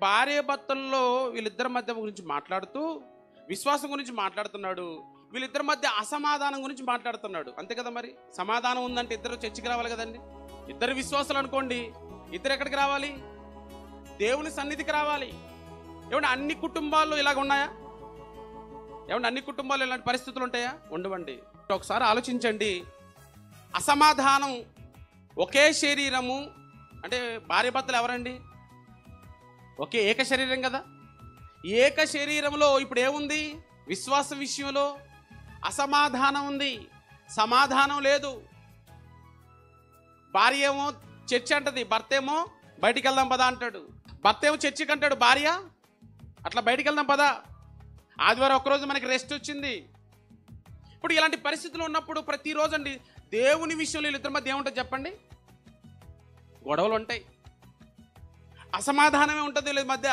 భార్య భర్తల్లో వీళ్ళిద్దరి మధ్య గురించి మాట్లాడుతూ విశ్వాసం గురించి మాట్లాడుతున్నాడు. వీళ్ళిద్దరి మధ్య అసమాధానం గురించి మాట్లాడుతున్నాడు. అంతే కదా మరి? సమాధానం ఉందంటే ఇద్దరు చర్చికి రావాలి కదండి? ఇద్దరు విశ్వాసాలు అనుకోండి ఇద్దరు ఎక్కడికి రావాలి? దేవుని సన్నిధికి రావాలి. ఏమంటే అన్ని కుటుంబాల్లో ఇలాగ ఉన్నాయా? ఏమంటే అన్ని కుటుంబాల్లో ఇలాంటి పరిస్థితులు ఉంటాయా? ఉండవండి. ఒకసారి ఆలోచించండి. అసమాధానం ఒకే శరీరము అంటే భార్య భర్తలు ఎవరండి? ఒకే ఏక శరీరం కదా? ఏక శరీరంలో ఇప్పుడు ఏముంది? విశ్వాస విషయంలో అసమాధానం ఉంది. సమాధానం లేదు. భార్య ఏమో చర్చి అంటది భర్త ఏమో బయటికి వెళ్దాం పదా అంటాడు. భర్త ఏమో చర్చికి అంటాడు భార్య అట్లా బయటికి వెళ్దాం పదా. ఆదివారం ఒకరోజు మనకి రెస్ట్ వచ్చింది. ఇప్పుడు ఇలాంటి పరిస్థితులు ఉన్నప్పుడు ప్రతిరోజు అండి దేవుని విషయంలో వీళ్ళిద్దరి మధ్య ఏముంటుంది చెప్పండి? గొడవలు ఉంటాయి. అసమాధానమే ఉంటుంది లేదు మధ్య.